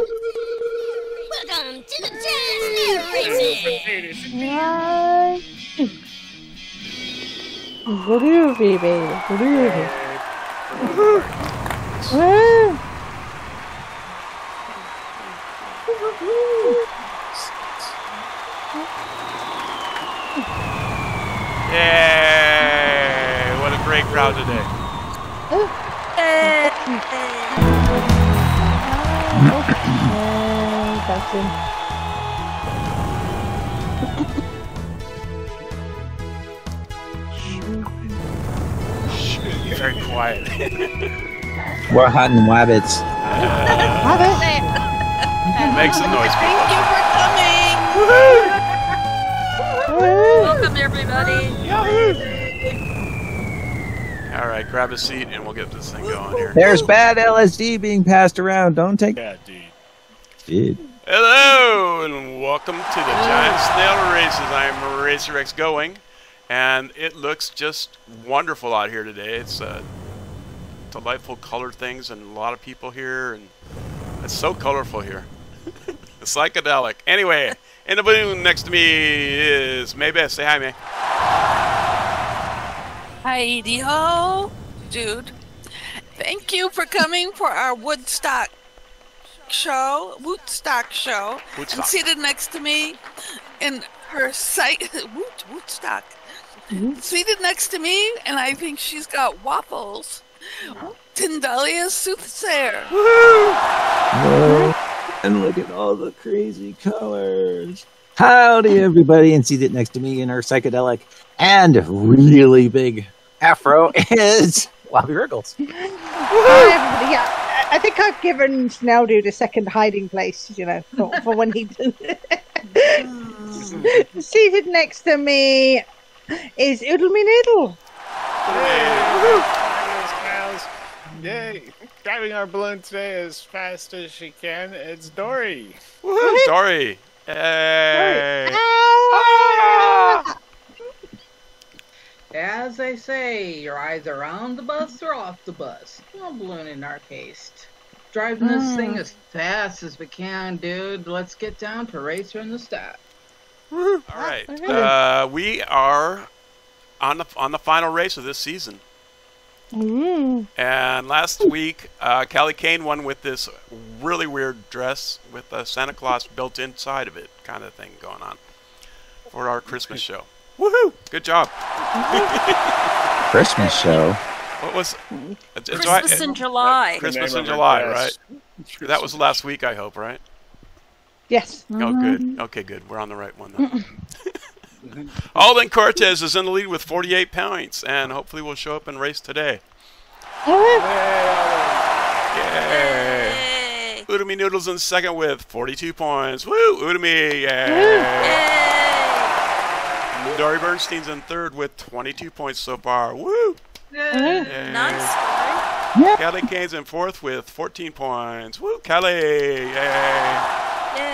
Welcome to the Jazz Narration. Groovy, baby. Groovy. Woo. Yay! What a great crowd today. Yay, him. Very quiet. We're hunting wabbits. Have it. Make some noise, Thank you for coming. Welcome, everybody. All right, grab a seat and we'll get this thing going here. There's bad LSD being passed around. Don't take Yeah, dude. it. Hello and welcome to the Giant Snail Races. I'm RacerX Gullwing, and it looks just wonderful out here today. It's uh, delightful color things and a lot of people here, and it's so colorful here. It's psychedelic. Anyway, in the balloon next to me is Mae Best. Say hi, May. Hi, ho, dude. Thank you for coming for our Woodstock show, Woodstock show. Woodstock. And seated next to me in her site, Wood, Woodstock. Seated next to me, and I think she's got waffles. Tindallia's soothsayer. Whoa. And look at all the crazy colors. Howdy, everybody. And seated next to me in her psychedelic and really big afro is Wabi Riggles. Hi, everybody. Yeah, I- I think I've given Snowdude a second hiding place, you know, for, for when he. Seated next to me is Oodlemi Noodle. Yay! Driving our balloon today as fast as she can. It's Dorie. Woohoo, Dorie. Hey. Ah! As they say, your eyes are on the bus or off the bus. No balloon in our case. Driving this thing as fast as we can, dude. Let's get down to racer in the stat. All right. Uh, we are on the on the final race of this season. Ooh. And last week, uh, Cally Kane won with this really weird dress with a Santa Claus built inside of it, kind of thing going on for our Christmas show. Woohoo! Good job. Christmas show. What was it's- it's Christmas in July. Christmas in July, right? dress. That was last week, I hope, right? Yes. Oh, good. Mm-hmm. Okay, good. We're on the right one then. Alden Cortes is in the lead with 48 points, and hopefully will show up and race today. Yay! Yay! Oodlemi Noodles in second with 42 points. Woo! Oodlemi! Yay! Yay! Dorie Bernstein's in third with 22 points so far. Woo! Yay. Nice. Kelly Kane's in fourth with 14 points. Woo! Kelly! Yay!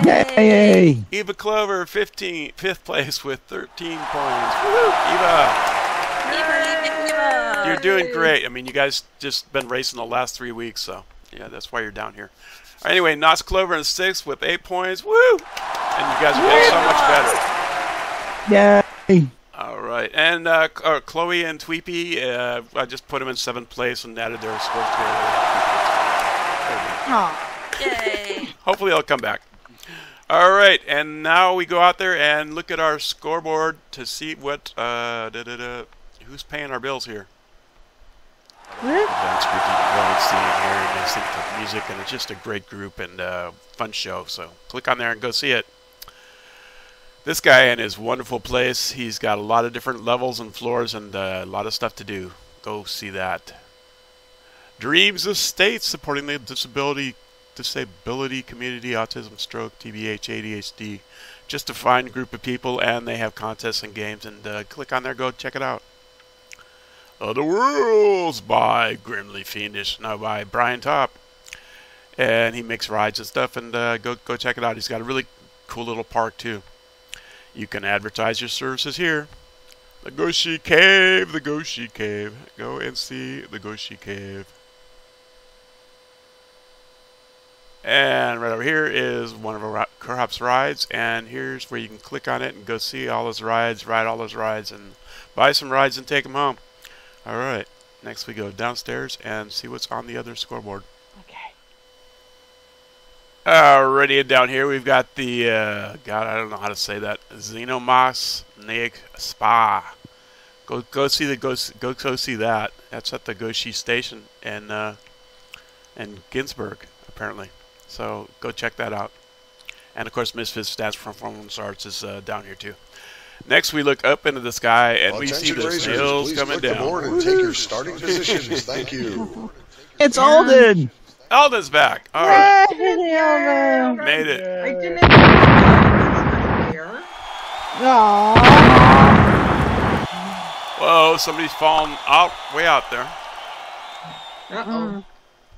Yay! Yay! Eva Clover, 15, fifth place with 13 points. Woo! Eva! You're doing great. I mean, you guys just been racing the last three weeks, so yeah, that's why you're down here. Anyway, Noss Clover in sixth with eight points. Woo! And you guys are getting so much better. Yay! All right, and uh, uh, Chloe and Tweepy, uh, I just put them in seventh place and added their scores together. Aw. Yay! Hopefully, they'll come back. All right, and now we go out there and look at our scoreboard to see what uh, da, da, da, who's paying our bills here. Dance group you can go and see in here and listen to music, and it's just a great group and uh, fun show. So click on there and go see it. This guy and his wonderful place, he's got a lot of different levels and floors and uh, a lot of stuff to do. Go see that. Dreams of Estate supporting the disability disability community, autism, stroke, TBH, ADHD. Just a fine group of people, and they have contests and games. And uh, click on there, go check it out. Other Worlds by Grimly Fiendish, no, by Brian Top, and he makes rides and stuff. And uh, go go check it out. He's got a really cool little park too. You can advertise your services here. The Goshi Cave, the Goshi Cave. Go and see the Goshi Cave. And right over here is one of our Crops rides, and here's where you can click on it and go see all those rides, ride all those rides, and buy some rides and take them home. All right. Next we go downstairs and see what's on the other scoreboard. Okay. Alrighty, and down here we've got the uh, God, I don't know how to say that. Xenomas Nick Spa. Go go see the go go go see that. That's at the Goshi Station and uh, in Ginsburg apparently. So go check that out. And of course, Misfits Stats from Performance Arts is uh, down here too. Next, we look up into the sky and we see Attention the racers, snails please coming click the board and take your starting positions. Thank you. It's Alden. Alden's back. All right, Yeah. made it. I didn't know that's not fair. Aww. Whoa, somebody's fallen out way out there. Uh-oh.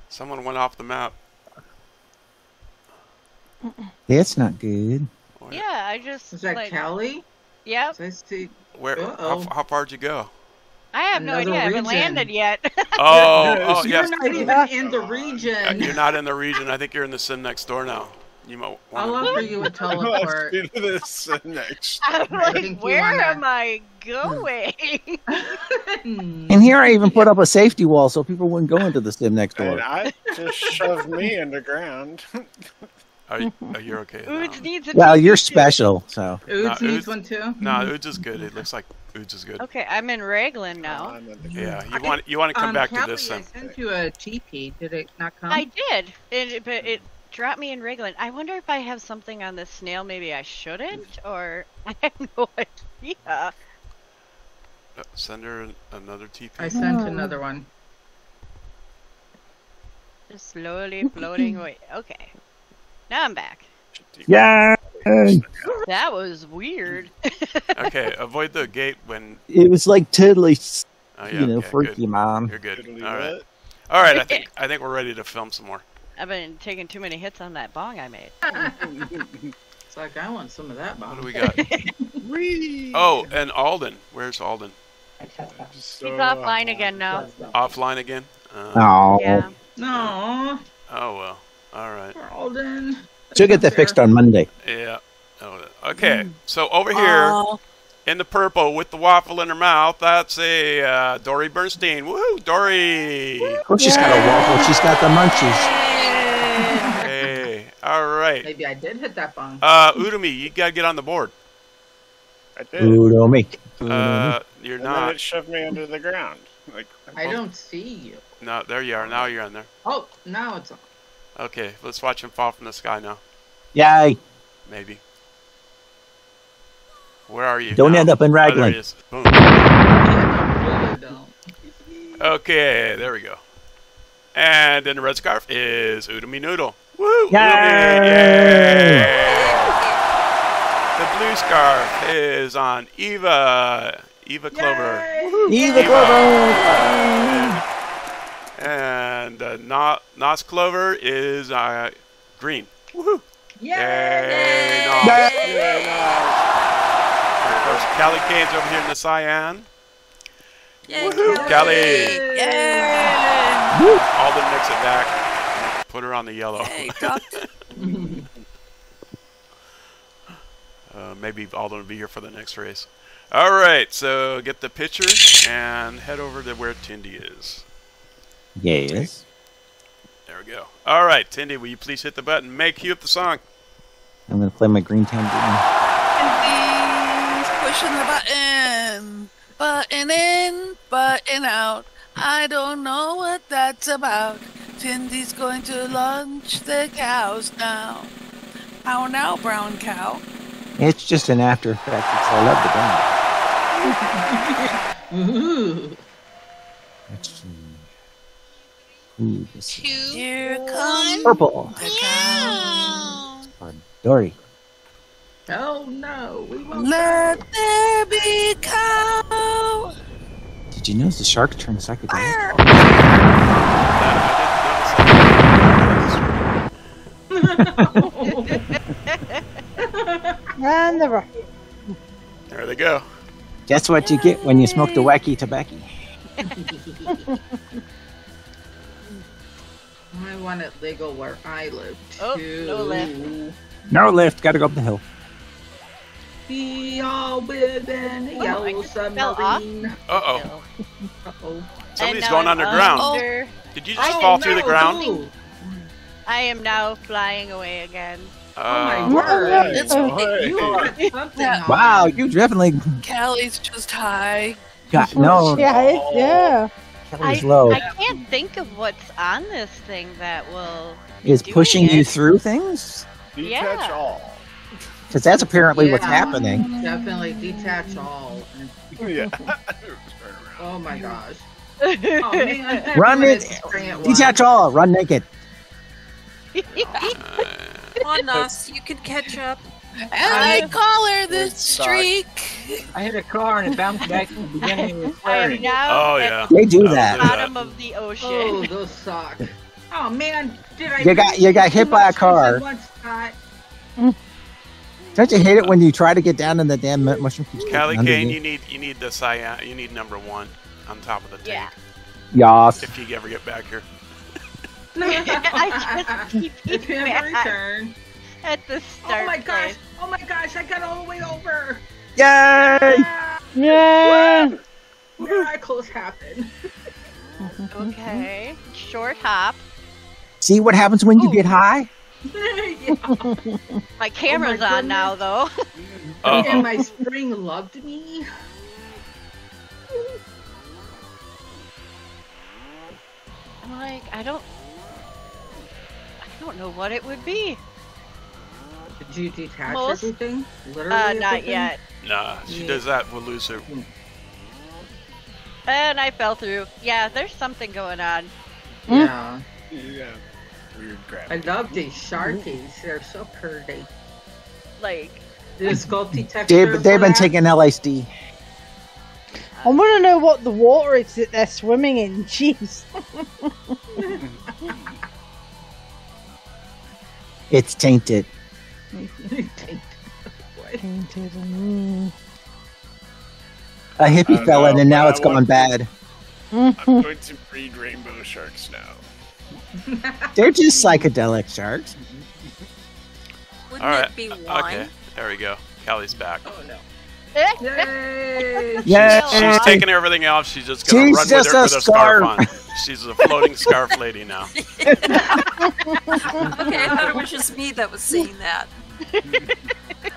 Someone went off the map. That's not good. Yeah, I just Is that like, Cally? Yep. I see. Where? Uh-oh. how far'd you go? I have no Another idea. I haven't landed yet. Oh, oh You're not even in the Uh, region. You're not in the region. I think you're in the sim next door now. You might I'll want offer you a Let's teleport. do this next. I'm like, where wanna- am I going? And here I even put up a safety wall so people wouldn't go into the sim next And door. I just shoved me underground. Are you, are you okay? Oods now? needs a Well, you're TP too. special, so. Oods No, needs one too. No, Oods is good. It looks like Oods is good. Okay, I'm in Raglan now. I'm in Yeah, you I- want you want to come um, back to Cally, this I sim. sent you a TP. Did it not come? I did, it, but it dropped me in Raglan. I wonder if I have something on this snail. Maybe I shouldn't, or I have no idea. Uh, Send her an- another TP. I sent Oh. another one. Just slowly floating away. Okay, now I'm back. Yeah. That was weird. Okay, avoid the gate when. It was like totally, Oh, yeah, you know, yeah, freaky good. mom. You're good. All right. All right. I think I think we're ready to film some more. I've been taking too many hits on that bong I made. It's like I want some of that What do we got? Whee! Oh, and Alden. Where's Alden? So, He's offline again now. Offline again? Uh, Oh. Yeah. No, oh well. All right. Alden. She'll get that fixed on Monday. Yeah. Oh, okay. So over here in the purple with the waffle in her mouth, that's a uh, Dorie Bernstein. Woohoo, Dorie! Of course, she's got a waffle. She's got the munchies. Hey. All right. Maybe I did hit that bomb. Uh, Oodlemi, you gotta get on the board. I did. Ooh, no Uh, you're and then not. it shoved me under the ground. Like I don't see you. No, there you are. Now you're on there. Oh, now it's on. Okay, let's watch him fall from the sky now. Yay. Maybe. Where are you? Don't now? end up in Oh, there he is. Boom. Yeah, really don't. Okay, there we go. And in the red scarf is Oodlemi Noodle. Woo! Yay! Yay! The blue scarf is on Eva. Eva Clover. Eva Eva. Clover. And uh, Na- Noss Clover is uh, green. Woohoo! Yay! Yay! Noss. Yay! And of course, Cally Kane's over here in the cyan. Yay, Woohoo, Cally! Yay! Alden mix it back. Put her on the yellow. Hey, Doc. Uh, maybe Alden will be here for the next race. All right, so get the picture and head over to where Tindy is. Yes. There we go. All right, Tindy, will you please hit the button? Make cue up the song. I'm going to play my green tambourine. And he's pushing the button. Button in, button out. I don't know what that's about. Tindy's going to launch the cows now. How now, brown cow? It's just an after effect. It's, I love the band. Ooh. Let's. Ooh, this is Here comes purple. the cow. Pardon. Dorie. Oh no, we won't. Let there be cow. Did you notice the shark turned psychedelic? That, I didn't notice that. And the rock. There they go. That's what you get when you smoke the wacky tobacco. I one at Lego where I live Oh, too. no lift. No lift. Got to go up the hill. We all live in a Oh, yellow just fell off. submarine. Uh oh. Uh-oh. Somebody's going I'm underground. under- Did you just I fall am through the ground? Ooh. I am now flying away again. Oh my Uh, word. It's Oh. You got something Wow, you definitely Cally's just high. got no. Yeah, it- yeah. Kelly's I, low. I can't think of what's on this thing that will. Is doing pushing you through things Detach Yeah. all. because that's apparently what's happening. Definitely detach all. Yeah. Oh my gosh. Oh man. Run I'm it. Detach all. Run naked. Come on, Noss, you can catch up. And I call her the streak. I hit a car and it bounced back to the beginning of the I am now Oh, at yeah. They do That'll that. do that. bottom of the ocean. Oh, those suck. Oh man, did I? You got- you got hit by a car. in one spot? Don't you hate it when you try to get down in the damn mushroom keeps Cally Kane, you? you need you need the cyan. You need number one on top of the tank. Yeah. tank Yas. if you ever get back here. I just keep If you ever mad return. at the start. Oh my gosh! place. Oh my gosh! I got all the way over. Yay! Ah, Yeah. miracles happen. Okay, short hop. See what happens when you Oh. get high? yeah. My camera's on now, though. Uh And oh. my spring loved me. I'm like, I don't. I don't know what it would be. Did you detach Most- everything? Literally Uh, not everything? yet. Nah, she Yeah. does that. We'll lose her. And I fell through. Yeah, there's something going on. Yeah. Yeah. Weird I love these sharkies. They're so pretty. Like, The sculpty texture. They've, they've been taking LSD. I want to know what the water is that they're swimming in. Jeez. It's tainted. Tainted. Mm. A hippie don't fell in and now but it's I gone want- bad. I'm going to breed rainbow sharks now. They're just psychedelic sharks. Wouldn't All right. it be wine? Okay. There we go. Cally's back. Oh no. eh, Yay! Yeah. She's taking everything off. She's just gonna She's run just with her a with a scarf scarf. on. She's a floating scarf lady now. Okay, I thought it was just me that was saying that.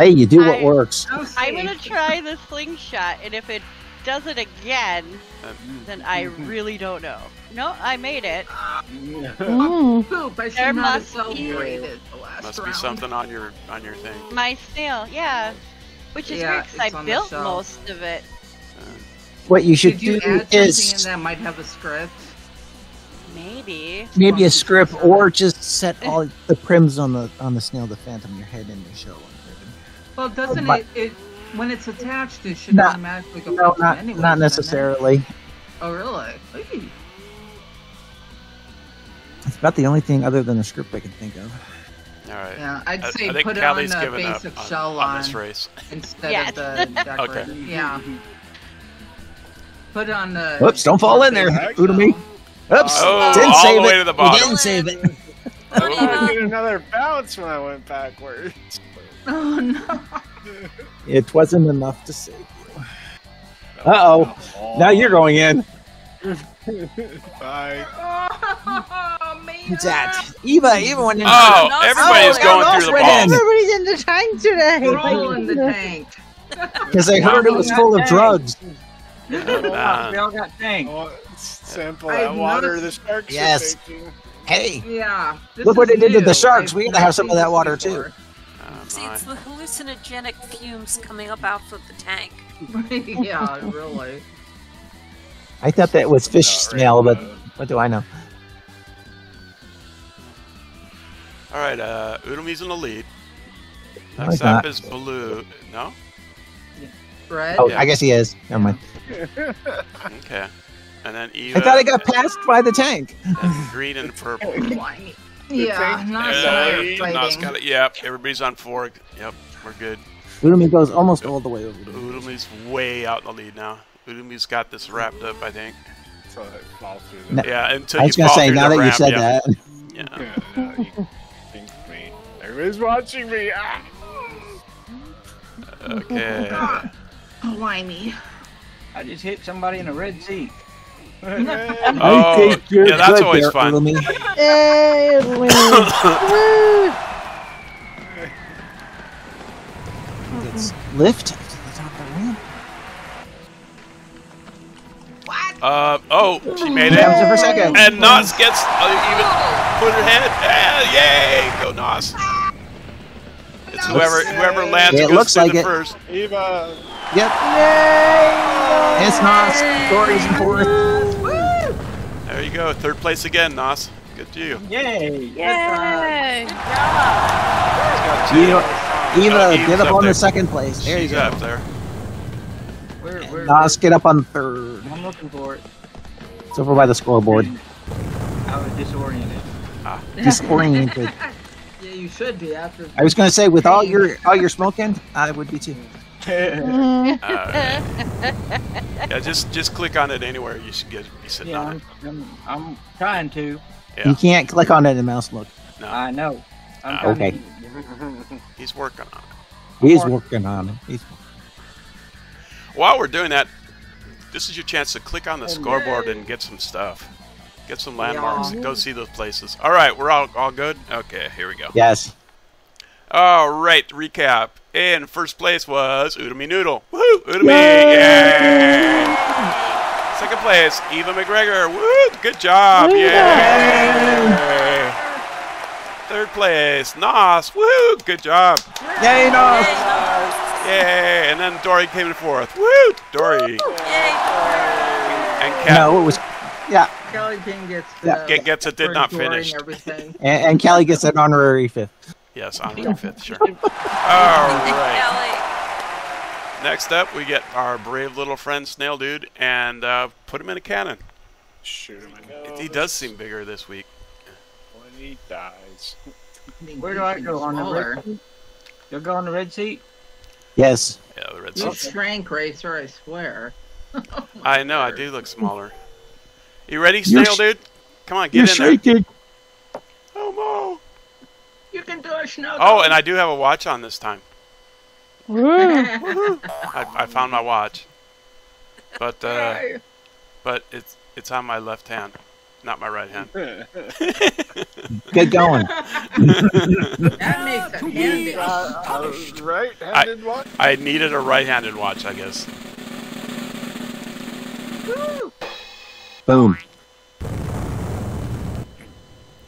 Hey, you do what I- works. Oh, I'm gonna try the slingshot, and if it does it again, then I really don't know. No, I made it. Mm. Poop. I There must be- the last Must be something on your on your thing. My snail, yeah. Which is Yeah, weird 'cause it's I built most of it. What you should Did you do add something in is that might have a script? Maybe. maybe a script or just set all the prims on the on the snail the phantom your head into show. Well, doesn't But- it, it? When it's attached, it should No, automatically go. No, phantom not anyways, not necessarily. Oh, really? Ooh. It's about the only thing other than the script I can think of. All right. Yeah, I'd I, say I think put Cally's it on a given up basic on, shell on on, this race. instead Yes. of the decorative. Yeah. Put it on the. Oops! Don't fall in there, Heck Oodlemi. Oops! Oh, didn't all save the it. way to the You bottom. didn't save it. I didn't uh, get another bounce when I went backwards. Oh no! It wasn't enough to save you. Uh oh! Now you're going in. Bye. Oh man! Who's that? Eva. Eva went in. Oh, no, everybody's no, going through the right balls. in. Everybody's in the tank today. We're all in the tank. Because I heard it was full of drugs. Uh, we all got tanked. Oh, it's sample that water the sharks Yes. are. Hey, Yeah. this Look what is they did to the sharks. I've We gotta have some of that water, this too. See, it's the hallucinogenic fumes coming up out of the tank. yeah, really. I thought that was fish smell, but what do I know? All right. Uh, Oodlemi's in the lead. No, Next he's up not. is Blue. No. Red. Oh, Yeah. I guess he is. Never mind. Okay. And then Eva. I thought I got passed by the tank. and green and purple. Yeah, tank- not Uh, so no, it's got it. Yep. Everybody's on four. Yep. We're good. Oodlemi goes almost all the way over to Oodlemi's way out in the lead now. Oodlemi's got this wrapped up, I think. until I fall through the No, Yeah, until I you was gonna say now the that you said yeah. that. Yeah. Yeah, no, you think me. Everybody's watching me. Ah! Okay. Why me? I just hit somebody in a red seat. Oh, think you're yeah, that's good always there, fun. Umi. Yay, win. Woo. It's lift to the top of the ramp. What? Uh, oh, she made it. Comes in for second. And Noss gets uh, even put her head. Ah, yay! Go Noss. It's whoever whoever lands It looks like the it. first. Eva. Yep. Yay! It's not. Dorie's in fourth. There you go. Third place again, Noss. Good to you. Yay! Yay! You, Eva, Oh, Eve's get up, up on there. the second place. There She's you go. up there. Where, where, Noss, get up on third. I'm looking for it. It's over by the scoreboard. I was disoriented. Ah. Disoriented. Yeah, you should be after. I was gonna say, with all your all your smoking, I would be too. Alright. yeah, just just click on it anywhere. You should get be sitting Yeah, on I'm, it. I'm, I'm trying to. Yeah. You can't click on it in the mouse look. No, I know. I'm okay. He's working on it. He's working on it. He's While we're doing that, this is your chance to click on the oh, scoreboard and get some stuff. Get some landmarks and go see those places. All right, we're all, all good? Okay, here we go. yes. All right, recap. In first place was Oodlemi Noodle. Woohoo! Oodlemi! Yay! Second place, Eva McGregor. Woo! Good job! Yay! Third place, Noss. Woo! Good job! Yay, Noss. Yay! And then Dorie came in fourth. Woo! Dorie. Yay! Dorie! And Kat No, it was. Yeah, Kelly King gets Yeah. the Get- gets it, did not finish. Everything. and, and Kelly gets an honorary fifth. Yes, on the fifth, sure. All right. Next up, we get our brave little friend Snail Dude and uh, put him in a cannon. Shoot him. He does seem bigger this week. When he dies. where do I go on the Smaller. red? You'll go on the red seat. Yes. Yeah, the red seat. You seats. shrank, Racer, I swear. I know, I do look smaller. You ready, You're Snail Dude? Come on, You're get in there. shaking. Oh, Mo. You can do it, Snow. Oh, and I do have a watch on this time. Woo. I, I found my watch, but uh, but it's it's on my left hand, not my right hand. Get going. That makes it handy. Uh, right-handed one. I needed a right-handed watch, I guess. Boom.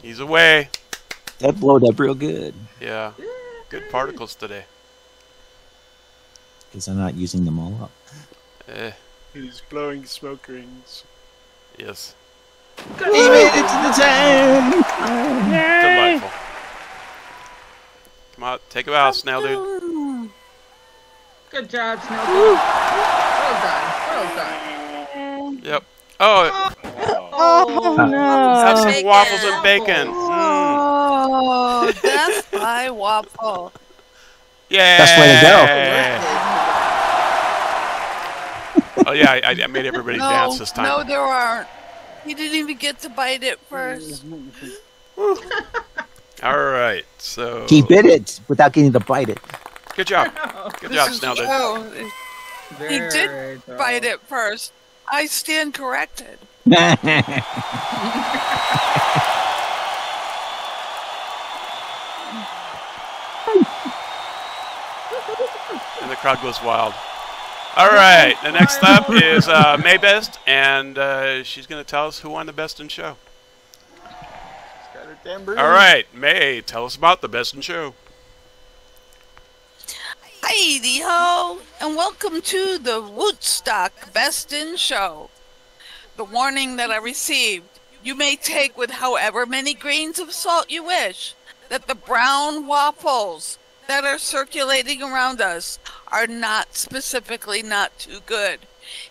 He's away. That blowed up real good Yeah, good particles today. because I'm not using them all up. Eh, He's blowing smoke rings. yes, He made it to the tank. delightful. Come on, take him out, Snail Dude. Good job, Snow. Well done. Well done. Yep. Oh, Oh have no. some waffles and bacon. Oh, that's my waffle. Yeah. Best way to oh yeah, I, I made everybody No, dance this time. no, there aren't. He didn't even get to bite it first. All right, so He bit it without getting to bite it. Good job. Good job, is Snail Dude. true. He did thorough. bite it first. I stand corrected. crowd goes wild. All right, the next up is uh, Mae Best, and uh, she's going to tell us who won the Best in Show. Got her tambourine. All right, May, tell us about the Best in Show. Heidi ho, and welcome to the Woodstock Best in Show. The warning that I received you may take with however many grains of salt you wish that the brown waffles that are circulating around us are not specifically not too good.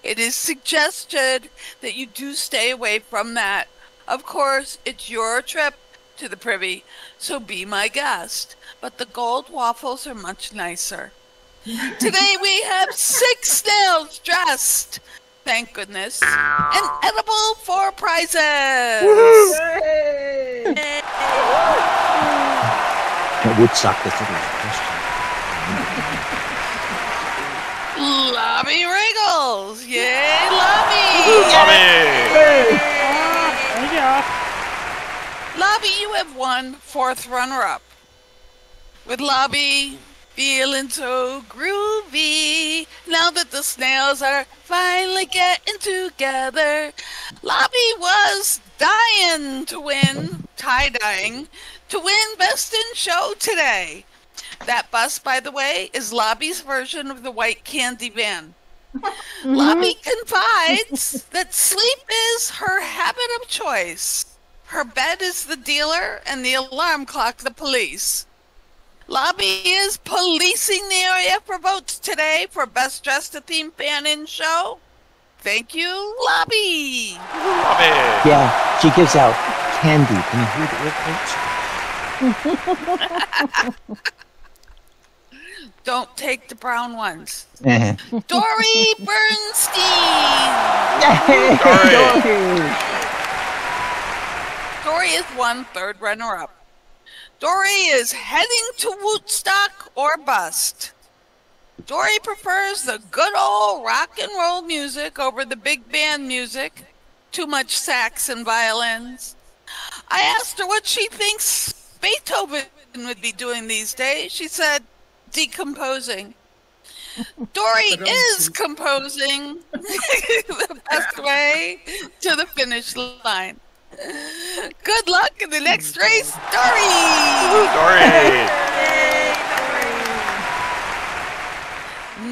It is suggested that you do stay away from that. Of course, it's your trip to the privy, so be my guest. But the gold waffles are much nicer. Today we have six snails dressed thank goodness, and edible for prizes. That would suck. That's a good question. Lobbie Riggles! Yay, Lobbie! Lobbie, you have won fourth runner up. With Lobbie feeling so groovy. Now that the snails are finally getting together. Lobbie was dying to win, tie dying, to win Best in Show today. That bus, by the way, is Lobbie's version of the white candy van. Mm-hmm. Lobbie confides that sleep is her habit of choice. Her bed is the dealer, and the alarm clock the police. Lobbie is policing the area for votes today for Best Dressed a Theme Fan in Show. Thank you, Lobbie. Lobbie. Yeah, she gives out candy. Can you hear the earplugs? Don't take the brown ones. Dorie Bernstein. Dorie. Dorie is one third runner up. Dorie is heading to Woodstock or bust. Dorie prefers the good old rock and roll music over the big band music. Too much sax and violins. I asked her what she thinks Beethoven would be doing these days. She said, decomposing. Dorie is composing the best way to the finish line. Good luck in the next race, Dorie! Dorie.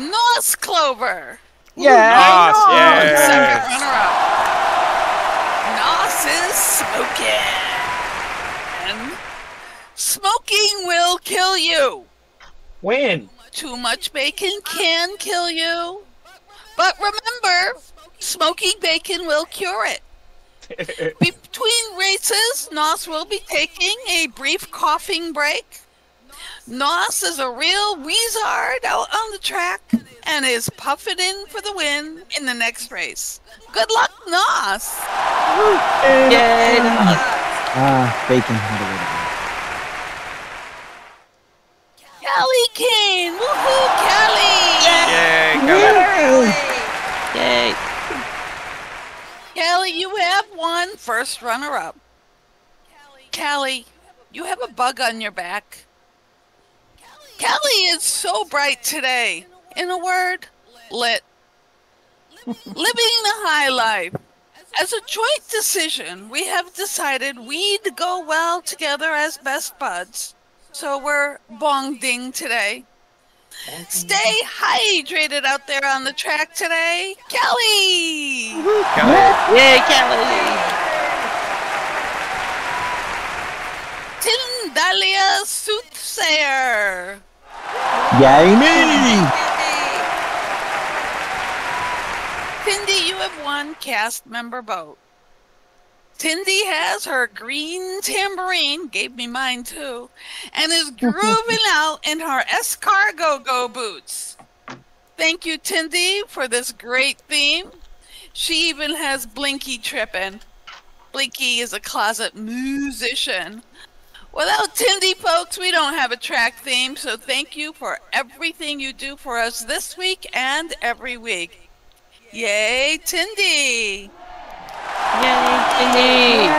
Noss Clover. Yeah. Noss, yes. Second runner up. Noss is smoking. Smoking will kill you. When? Too much bacon can kill you. But remember, smoking bacon will cure it. Between races, Noss will be taking a brief coughing break. Noss is a real weezard out on the track and is puffing in for the win in the next race. Good luck, Noss! Ah, bacon. What a way to Kelly Kane! Woohoo, Kelly! Yay, Kelly. Yay. Kelly, you have one first runner up. Kelly, you have a bug on your back. Kelly is so bright today. In a word, lit. Living the high life. As a joint decision, we have decided we'd go well together as best buds. So we're bongding today. Stay hydrated out there on the track today. Kelly! Kelly. Yay, Kelly. Tindallia Soothsayer. Yay me! Cindy, you have one cast member vote. Tindy has her green tambourine, gave me mine too, and is grooving out in her escargot go boots. Thank you, Tindy, for this great theme. She even has Blinky tripping. Blinky is a closet musician. Without Tindy, folks, we don't have a track theme, so thank you for everything you do for us this week and every week. Yay, Tindy! Yay, Cindy.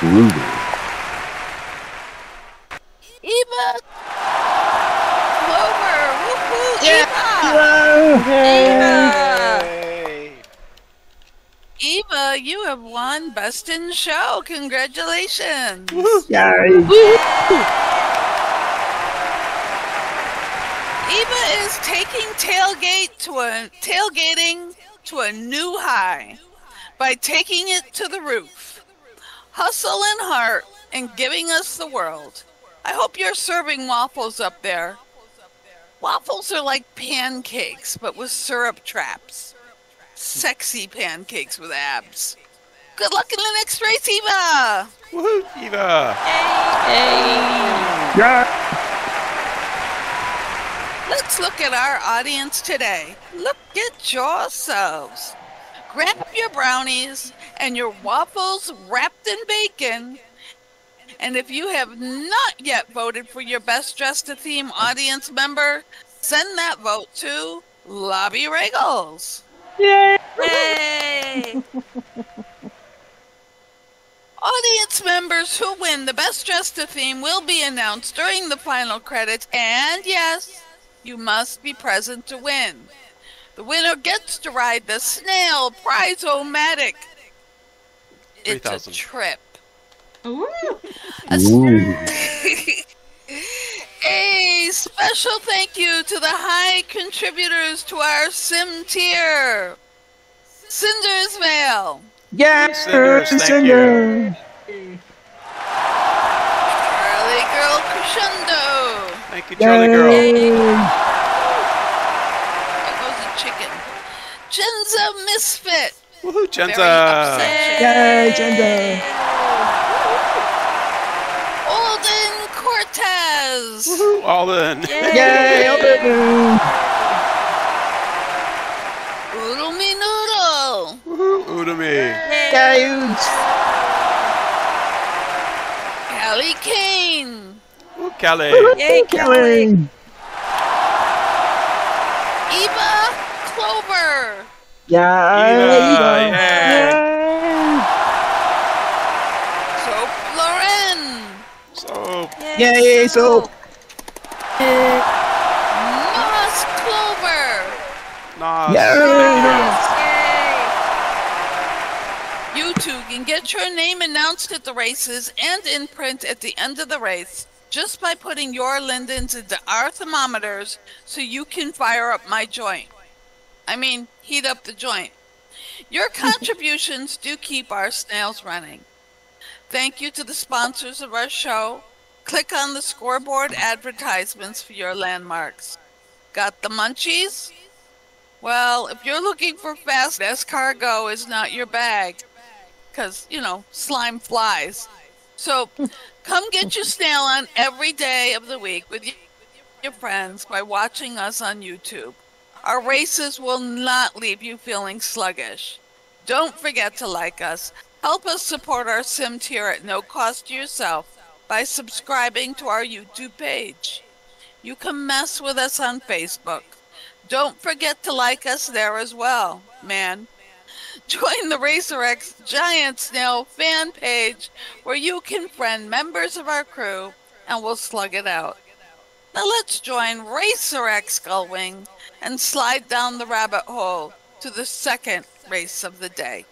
Brutal. Eva! Clover! Woohoo! Eva! Eva! Yay. Eva, you have won Best in Show. Congratulations! Yay! Eva is taking tailgate to a tailgating to a new high by taking it to the roof. Hustle and heart and giving us the world. I hope you're serving waffles up there. Waffles are like pancakes, but with syrup traps. Sexy pancakes with abs. Good luck in the next race, Eva! Woohoo, Eva. Yay. Yeah! Let's look at our audience today. Look at yourselves. Grab your brownies and your waffles wrapped in bacon. And if you have not yet voted for your best dressed to theme audience member, send that vote to Lobbie Riggles. Yay! Yay! Audience members who win the best dressed to theme will be announced during the final credits, and yes, you must be present to win. The winner gets to ride the Snail Prize-O-Matic. It's a trip. Ooh. A Ooh. A special thank you to the high contributors to our sim tier. Cinders Vale, Yes, Cinders, thank Cinder. Charlie Girl Crescendo, Thank you, Charlie Girl. there goes a chicken. JenzZa Misfit, Woohoo, very JenzZa. Yay, chicken. Cinder. Alden Cortes, Woohoo, Alden. Yay, Alden. Oodle Noodle, Woohoo, Oodlemi. Cayudes. Cally Kane, Woo, Cally. Yay, Kelly! Killing. Eva Clover, Yeah. Eva. yeah. Soap Loren, So, Yay, so. Moss Clover. Noss. Yeah. You too can get your name announced at the races and in print at the end of the race just by putting your lindens into our thermometers so you can fire up my joint. I mean, heat up the joint. Your contributions do keep our snails running. Thank you to the sponsors of our show. Click on the scoreboard advertisements for your landmarks. Got the munchies? Well, if you're looking for fast escargot is not your bag, because, you know, slime flies. So come get your snail on every day of the week with your friends by watching us on YouTube. Our races will not leave you feeling sluggish. Don't forget to like us. Help us support our sim tier at no cost to yourself by subscribing to our YouTube page. You can mess with us on Facebook. Don't forget to like us there as well, man. Join the RacerX Giant Snail fan page where you can friend members of our crew and we'll slug it out. Now let's join RacerX Gullwing and slide down the rabbit hole to the second race of the day.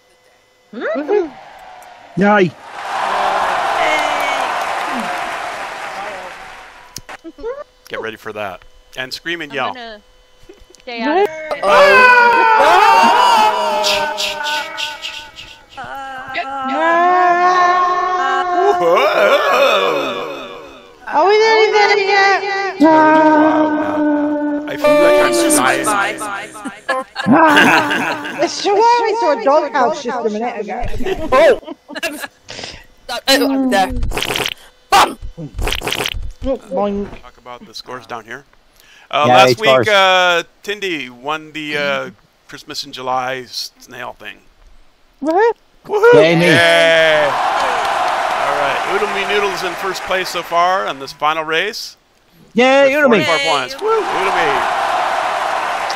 Yay. Get ready for that. And scream and I'm yell. gonna stay out of Whoa! Ah! Ah! Are we nearly there yet? I feel like I'm It's just dying. bye, bye, bye. The Shawari saw a doghouse just a minute ago. Boing. Talk about the scores down here. Uh, Yeah, last week, uh, Tindy won the uh, Christmas in July snail thing. Woohoo. Woohoo! Yay, me. Yay! All right, Oodlemi Noodle's in first place so far on this final race. Yay, with Oodlemi. 44 points. Woo, Oodlemi.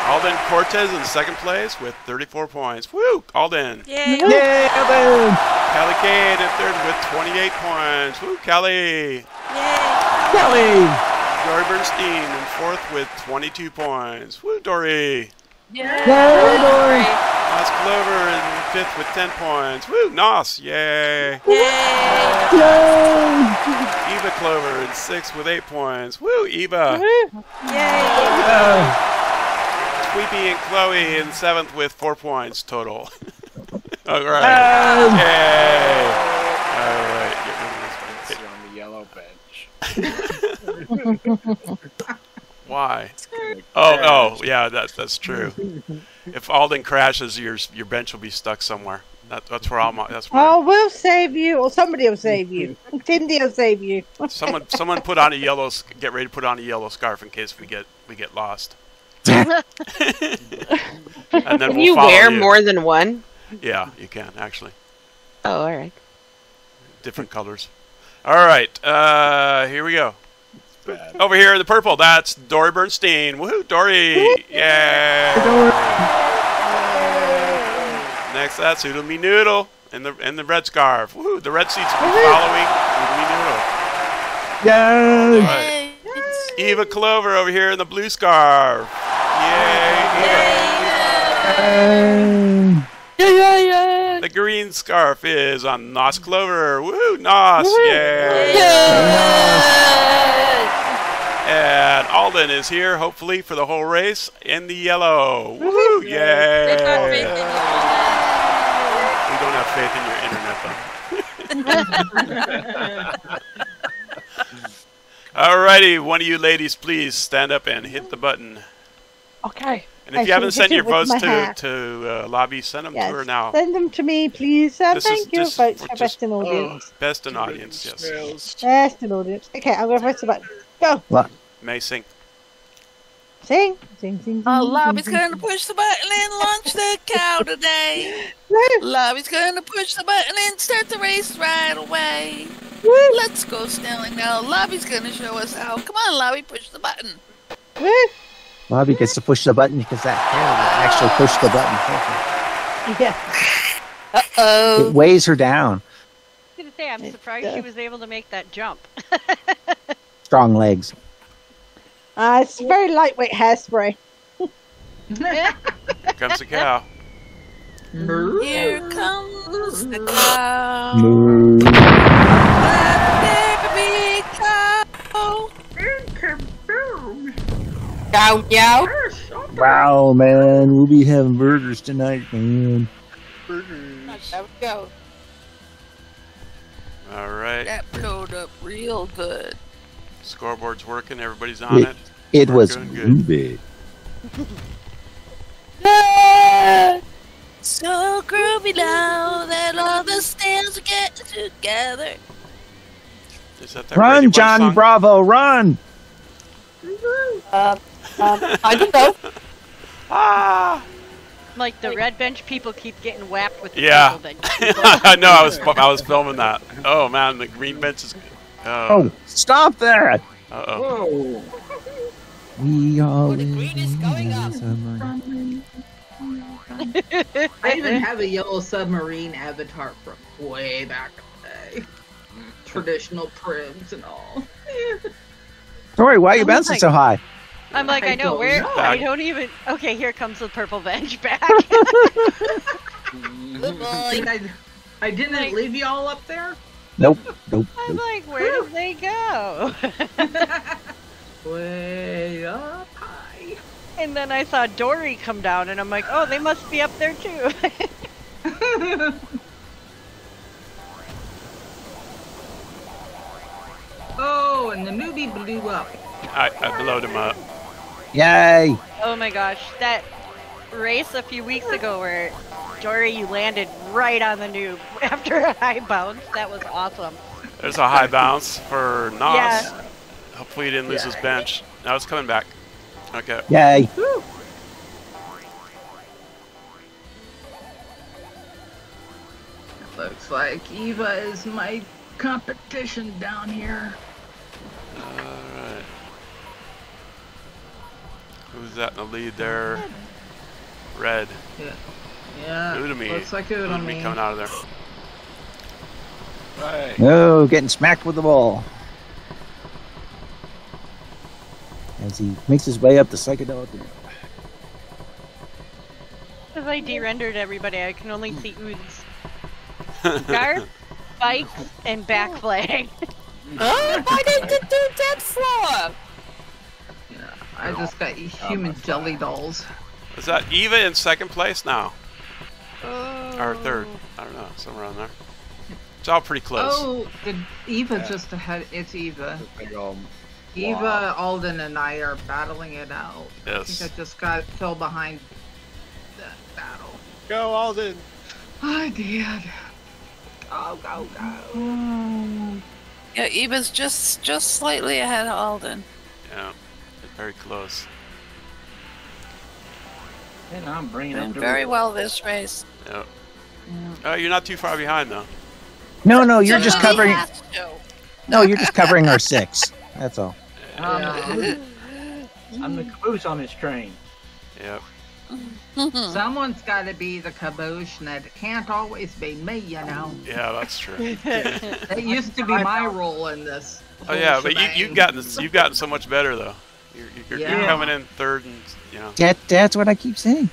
Alden Cortes in second place with 34 points. Woo, Alden. Yay! Yay, Alden. Cally Kane in third with 28 points. Woo, Cally. Yay! Kelly. Dorie Bernstein in fourth with 22 points. Woo, Dorie. Yay, Dorie. Noss Clover in fifth with 10 points. Woo, Noss. Yay. Yay! Yay. Eva Clover in sixth with 8 points. Woo, Eva. Yay! Uh, Tweepy and Chloe in seventh with 4 points total. All right. uh, Yay. All right. Get rid of this Sit on the yellow bench. Why? Oh, oh, yeah, that, that's true. If Alden crashes, your your bench will be stuck somewhere. That, that's where all my. That's where Oh, we'll save you, or somebody will save you. Cindy will save you. someone someone put on a yellow. Get ready to put on a yellow scarf in case we get we get lost. and then Can we'll you follow wear you. more than one? Yeah, you can actually. Oh, all right. Different colors. All right, uh, here we go. Over here in the purple, that's Dorie Bernstein. Woohoo, Dorie! Yeah. Next, that's Oodle Noodle and the and the red scarf. Woohoo! The red seats following Oodle Noodle. Yay! Right. Eva Clover over here in the blue scarf. Yay! Eva. The green scarf is on Noss Clover. Woohoo! Noss! Yay! And Alden is here, hopefully, for the whole race in the yellow. Woohoo! Yay! We don't have faith in your internet, though. Alrighty, one of you ladies, please stand up and hit the button. Okay. And if I you haven't sent your votes to, hat. to uh, Lobbie, send them Yes. to her now. Send them to me, please. Uh, This is thank you. Votes for best in audience. Best in audience, yes. Best in audience. Okay, I'm going to press the button. Go. What? May sing. Sing. Sing, sing, sing. Uh, sing, Lobbie's sing, going to push the button and launch the cow today. Lobbie's going to push the button and start the race right away. Woo. Let's go, Stanley. Now, Lobbie's going to show us how. Come on, Lobbie, push the button. Woo. Bobby gets to push the button because that hair will actually push the button. Yeah. Uh-oh. It weighs her down. I was gonna say, I'm surprised she was able to make that jump. Strong legs. Uh, it's very lightweight hairspray. Here comes the cow. Here comes the cow. Moo. Baby cow. Yow, yow. Wow, man, we'll be having burgers tonight, man. Burgers. There we go. All right. That blowed up real good. Scoreboard's working. Everybody's on It, it. it was doing good. groovy. So groovy now that all the stands are getting together. Is that that Run, Bunch Johnny song? Bravo, run! Uh, um, I don't know. Ah! Like the red bench people keep getting whacked with the Yeah. purple bench people. I know. I was I was filming that. Oh man, the green bench is. Oh, stop that! Uh oh. We all live going up. summer. I even have a yellow submarine avatar from way back in the day. Traditional prims and all. Sorry, why are you I'm bouncing like- so high? I'm like, I I, know where. know. I don't even. Okay, here comes the purple bench back. I, I didn't leave you all up there? Nope, nope, I'm nope. like, where did they go? Way up high. and then I saw Dorie come down, and I'm like, oh, they must be up there too. Oh, and the newbie blew up. I, I blowed him up. Yay! oh my gosh, that race a few weeks ago where Dorie, you landed right on the noob after a high bounce. That was awesome. There's a high bounce for Noss. Yeah. Hopefully he didn't lose his bench. Now it's coming back. Okay. Yay! Looks like Eva is my competition down here. Alright. Who's that in the lead there? Red. Yeah. Yeah. Oodlemi. Looks like Oodlemi Oodlemi. coming out of there. Right. No, getting smacked with the ball. As he makes his way up the psychedelic. Because I de-rendered everybody, I can only see oods. Garth, spikes, and back flag. Oh, why didn't it do that floor? I just got oh human jelly dolls. Is that Eva in second place now? Or third? I don't know. Somewhere on there. It's all pretty close. Oh, the Eva Yeah. just ahead. It's Eva. Eva, blob. Alden, and I are battling it out. I Yes. think I just got fell behind that battle. Go Alden. I did. Go, go, go. Yeah, Eva's just just slightly ahead of Alden. Yeah, very close. And I'm bringing Doing up very well this race. Yeah. Oh, you're not too far behind though. No, no, you're just covering. No, you're just covering our six. That's all. I'm, the, I'm the caboose on this train. Yep. Someone's got to be the caboose, and it can't always be me, you know. Yeah, that's true. It used to be my role in this. Oh yeah, but you, shebang. you've gotten you've gotten so much better though. You're, you're, you're coming in third, and you know. That, that's what I keep saying.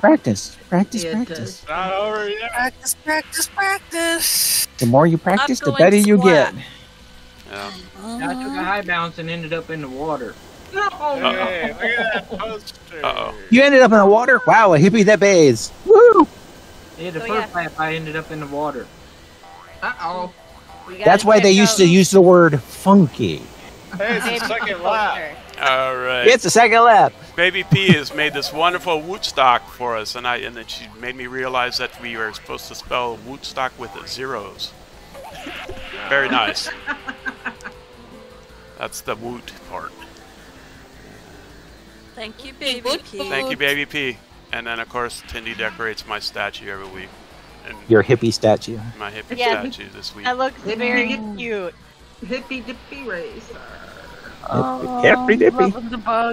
Practice, practice, It practice. Not over yet. Practice, practice, practice. The more you practice, the better you flat. get. Yeah. I took a high bounce and ended up in the water. No. Hey, look at that poster. Uh-oh. You ended up in the water? Wow, a hippie that bathes. Woo! Yeah, the So, first yeah. lap I ended up in the water. Uh oh. That's why they used to use the word funky. Hey, it's Baby the second lap. All right. It's the second lap. Baby P has made this wonderful Woodstock for us, and I and then she made me realize that we were supposed to spell Woodstock with zeros. Very nice. That's the woot part. Thank you, baby. Woot P. Thank you, Baby P. And then of course Tindy decorates my statue every week, and Your hippie statue. my hippie Yeah. statue this week. That looks Hippie very dippy. cute. Hippy dippy racer. Hippy dippy. Oh,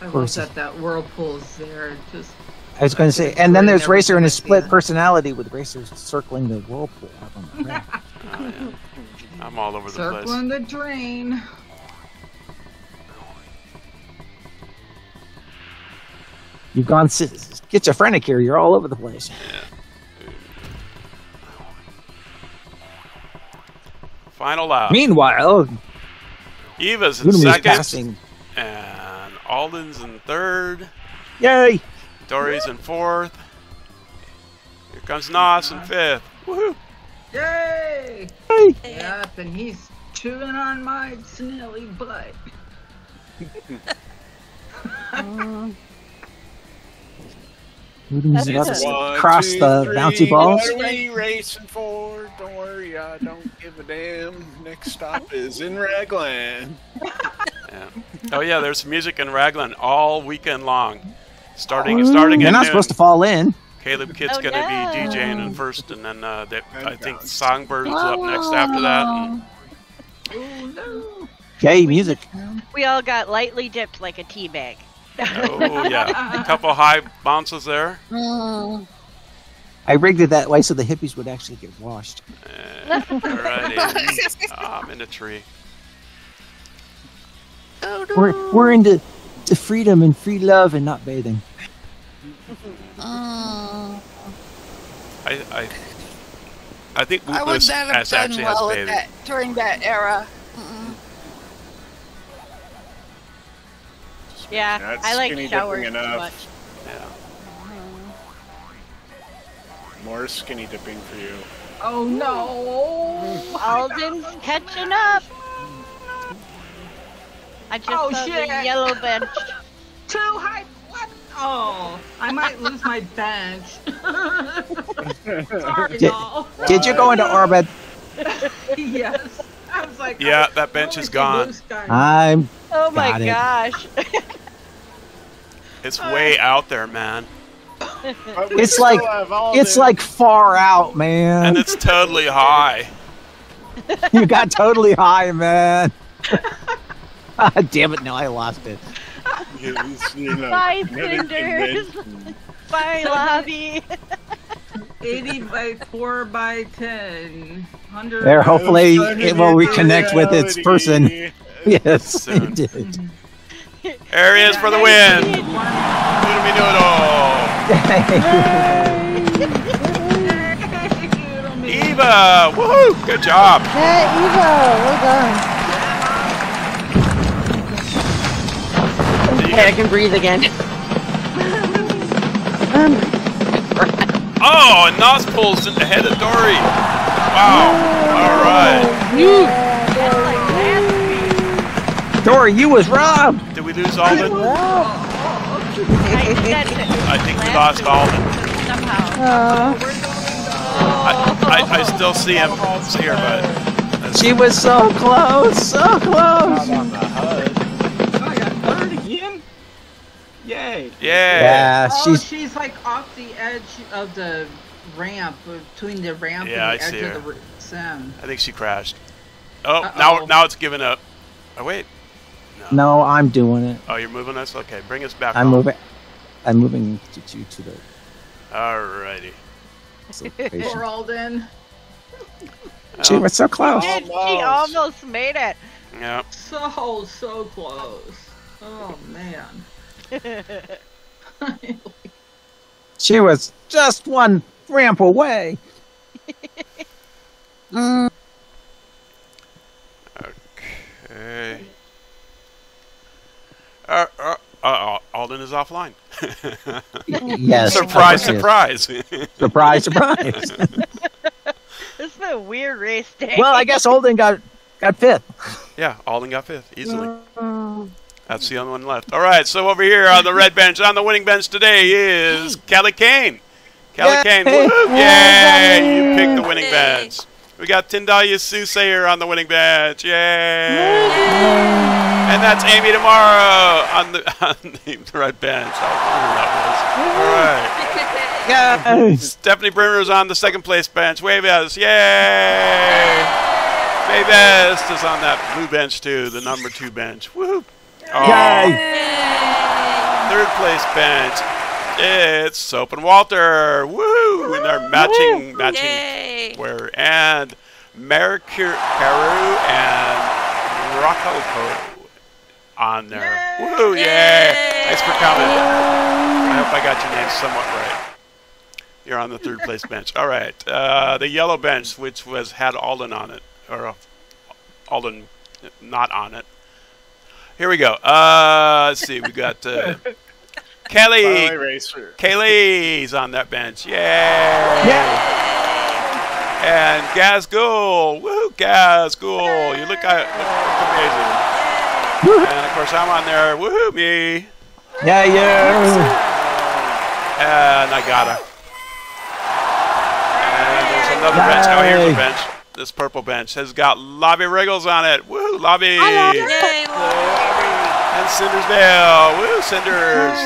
I love course. that that whirlpool's there. Just I was going to say, and then there's Racer and his split personality with Racer circling the whirlpool. out on the ground. Oh, yeah. I'm all over the place. circling the drain. You've gone s- schizophrenic here. You're all over the place. Final lap. Meanwhile, Eva's in Luna's second, passing. And Alden's in third. Yay! Dorie's in fourth. Here comes Noss in fifth. Woohoo! Yay! Hey. Yep, and he's chewing on my snilly butt. Luna's about to One, cross two, the three, bouncy balls. What are we racing for? Don't worry, I don't give a damn. Next stop is in Raglan. Yeah. Oh yeah, there's music in Raglan all weekend long. Starting starting You're at not noon. supposed to fall in. Caleb Kidd's Oh, gonna no. be DJing in first, and then uh, they, I think Songbird is up next after that. and- Oh no! Yay, music. We all got lightly dipped like a tea bag. oh yeah, a couple high bounces there. Mm. I rigged it that way so the hippies would actually get washed. Uh, alrighty, I'm in a tree. We're we're into to freedom and free love and not bathing. Mm. I I, I think I would Bootless not have done actually well at bathing. that during that era. Mm-mm. Yeah, That's I like skinny showers too enough. much. Yeah. More skinny dipping for you. Oh no! Alden's catching up. I just Oh, saw shit. the yellow bench. Too high. What? Oh, I might lose my bench. Sorry, Did, y'all. did you go into orbit? yes. I was like, Yeah, oh, that bench is gone. I'm. Oh my Got it. gosh. It's way uh, out there, man, It's like it's the- like far out, man. and it's totally high. you got totally high, man. damn it! Now I lost it. It's, you know, Bye, another Cinders. Bye, Lobbie. 80 by 4 by 10. 100 There, hopefully Starting it will reconnect with its person. Yes, it did. There he is for the win. Doodle doodle. Eva, woohoo! Good job. Hey, Evo, well done. Okay, I can breathe again. Oh, and Noss pulls in ahead of Dorie. Wow. All right. Dorie, you was robbed. Did we lose all Alden? I think we lost Alden. Uh, I, I, I still see him, see her, but She was so close, so close. on the HUD. I got third again. Yay. yeah. Yeah, Oh, she's she's like off the edge of the ramp, between the ramp Yeah, and the I edge of the r- sim. I think she crashed. Oh, Uh-oh. now now it's giving up. Oh wait. no. no. I'm doing it. Oh, you're moving us. Okay, bring us back. I'm home. moving. I'm moving to to, to the. Alrighty. location. Poor Alden. She was so close. Did she almost made it? Yeah. So, so close. Oh, man. She was just one ramp away. Mm. Okay. Uh, uh, uh, Alden is offline. Yes, Surprise! Surprise! Surprise! Surprise! This is a weird race day. well, I guess Alden got got fifth. yeah, Alden got fifth easily. That's the only one left. All right, so over here on the red bench, on the winning bench today is Cally Kane. Cally Yay! Kane, woohoo! Yay! You picked the winning bench. We got Tindallia Soothsayer on the winning bench. Yay! And that's Amy Tomorrow on the on the red bench. I don't know who that was. All right. Yay! Stephanie Brimmer's on the second place bench. Wave us. Yay! Mae Best is on that blue bench too, the number two bench. Woohoo! Oh, Yay! Third place bench. It's Soap and Walter. Woo! And they're matching matching Yay! wear and Mercur Caru and Rococo on there. Woo! Yay! Thanks for coming. I hope I got your name somewhat right. You're on the third place bench. All right. Uh, the yellow bench, which was had Alden on it, or uh, Alden not on it. Here we go. Uh, let's see. We got uh, Kelly. Finally, racer. Kaylee's on that bench. Yay! And Gazgul. Woo, Gazgul. You look, uh, look, look amazing. And of course, I'm on there. Woohoo, me. Yeah, yeah. And I got her. And there's another bench. Oh, here's a bench. This purple bench has got Lobbie Riggles on it. Woo, Lobbie. Yay! And Cinder's now. Woo, Cinders.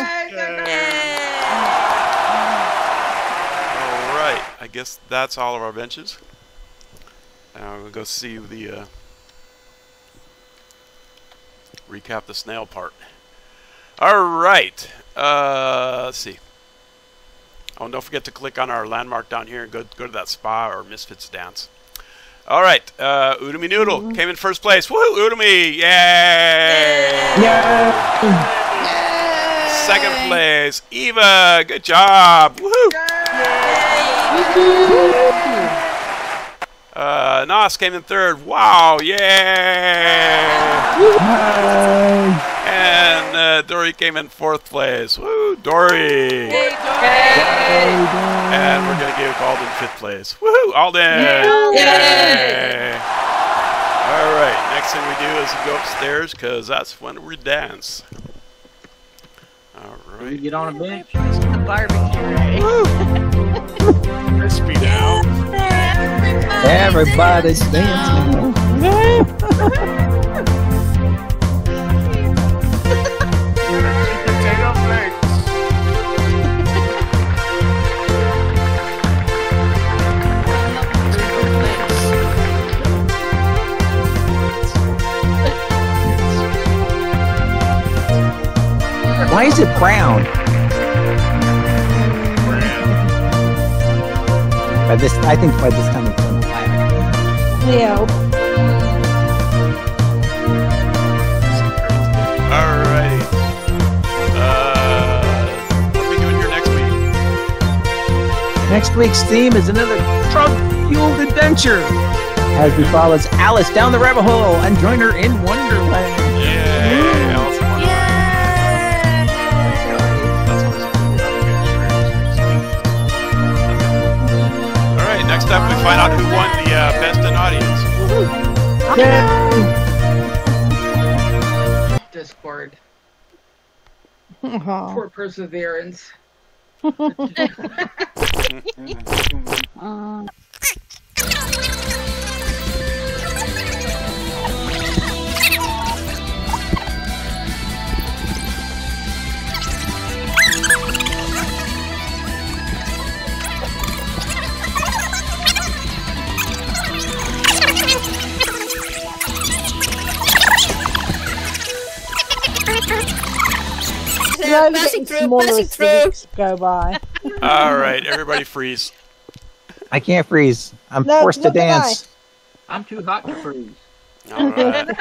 All right. I guess that's all of our benches. Now we'll go see the uh, recap the snail part. All right. Uh, let's see. Oh, and don't forget to click on our landmark down here and go go to that spa or Misfits dance. All right. Uh, Oodlemi Noodle came in first place. Woo, Oodlemi! Yay! Second place, Eva. Good job. Woohoo! Uh, Noss came in third. Wow! Yay! And uh, Dorie came in fourth place. Woo, Dorie! And we're gonna give Alden fifth place. Woohoo, Alden! Yay! All right. Next thing we do is go upstairs because that's when we dance. All right. Get on a bench. the barbecue. Crispy now. Everybody's dancing. Why is it brown? By this, I think by this time it's been black. yeah. Alrighty. Uh, what are we doing here next week? Next week's theme is another drug-fueled adventure as we follow Alice down the rabbit hole and join her in Wonderland. up, we find out who won the uh, best in audience. Discord. Oh. Poor perseverance. uh. Slowly passing through, passing as the through. go by. All right, everybody freeze. I can't freeze. I'm No, forced to dance. I'm too hot to freeze. All right.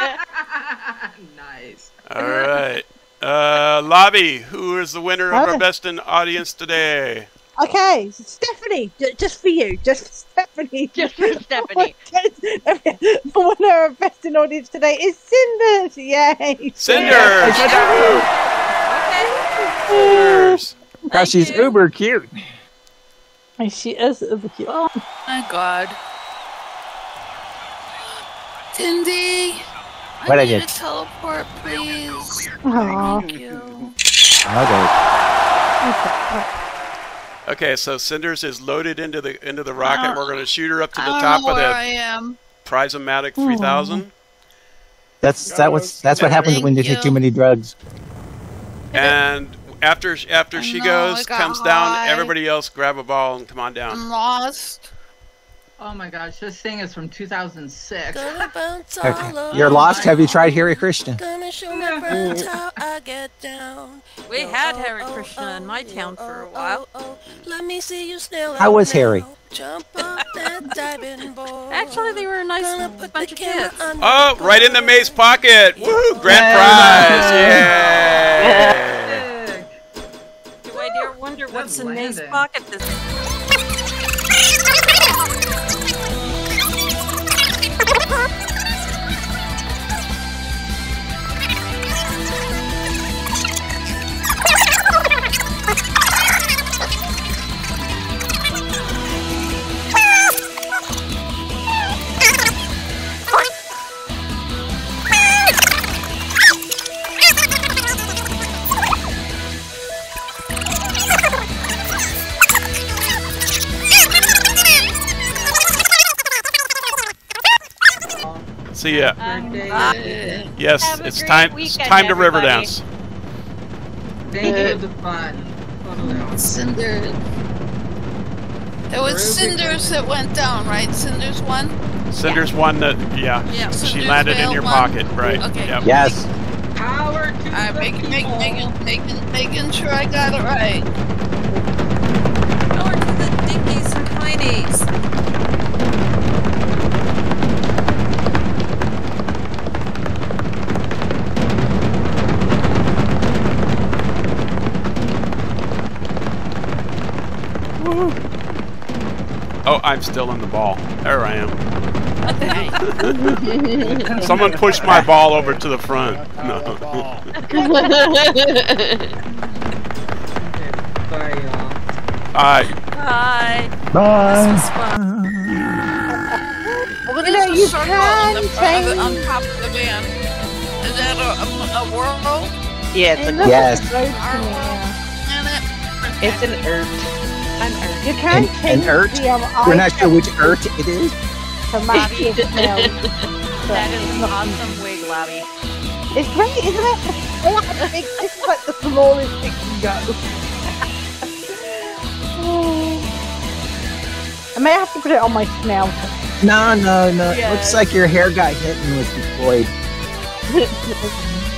nice. All right. Uh, Lobbie, who is the winner of our best in audience today? Okay, Stephanie, just for you, just for Stephanie. Just for Stephanie. the winner of Best in Audience today is Cinders. Yay! Cinders! Cinders! Gosh, she's uber cute. And she is uber cute. Oh my god. Tindy, I What I need did? a teleport, please. Aw. Thank you. Okay. Okay, so Cinders is loaded into the into the rocket. Uh, We're going to shoot her up to I the top of the I am. Prizomatic 3000. That's that was that's what happens when you Thank take too many drugs. And after after she know, goes, I got comes down, high. everybody else grab a ball and come on down. I'm lost. Oh my gosh, this thing is from 2006. Gonna bounce all Okay. over. You're lost. Have you tried Hare Krishna? Gonna show my friends how I get down. We Oh, had oh, Hare oh, Krishna in oh, my oh, town for a oh, oh, while. oh, oh. Let me see you snail. How was now. Harry? Jump off that. Actually, they were a nice Gonna bunch the of kids. on Oh, right in the maze pocket! Woo! Grand prize! Yay! Do I wonder oh, what's in Mae's pocket this See ya. Yes, it's great time. It's time to river everybody. dance. Thank you for the fun. Totally. Cinders. It was Cinders that went down, right? Cinders one. Cinder's one that, yeah, Yeah, she Cinder's landed in your one. pocket, right? Okay. Yep. Yes. Power to Alright, the making, make, people. making, making, making sure I got it right. I'm still in the ball. There I am. Someone pushed my ball over to the front. No. Bye, y'all. Alright. Hi. Bye. This was fun. What You the you circle on, can the, on, the, change- on top of the van? Is that a, a, a world? Yeah, it's, a, looks Yes. like road to Our me, world? yeah. And it? it's an Earth. An Earth. You can An, change an ert. Um, We're not sure which ert it is. to match your snail. That is an awesome wig, Lobbie. It's great, isn't it? Oh, I think this is like the smallest it can go. I may have to put it on my snout. No, no, no. It Yes. looks like your hair got hit and was deployed.